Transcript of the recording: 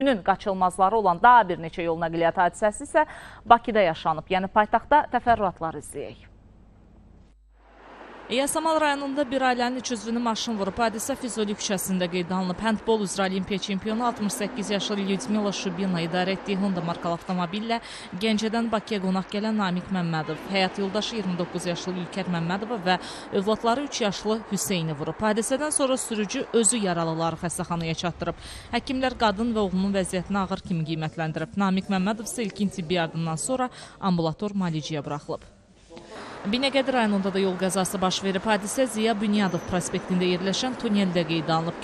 Günün qaçılmazları olan daha bir neçə yol nəqliyyat hadisəsi isə Bakıda yaşanıb. Yəni paytaxtda təfərrüatlar izləyək. Yasamal rayonunda bir ailənin üç üzvünü maşın vurub. Hadisə Füzuli küçəsində qeydə alınıb. Handbol üzrə Olimpiya çempionu 68 yaşlı Lyudmila Şubina idarə etdiyi Honda markalı avtomobillə Gəncədən Bakıya qonaq gələn Namiq Məmmədov, həyat yoldaşı 29 yaşlı Ülkər Məmmədova və övladları 3 yaşlı Hüseyni vurub. Hadisədən sonra sürücü özü yaralıları xəstəxanaya çatdırıb. Həkimlər qadın və oğlunun vəziyyətini ağır kimi qiymətləndirib. Namiq Məmmədov isə ilkin tibbi yardımdan sonra ambulator müalicəyə buraxılıb. Binəqədi rayonunda da yol qəzası baş verib. Hadisə Ziya Bünyadov prospektində yerləşən tuneldə qeydə alınıb.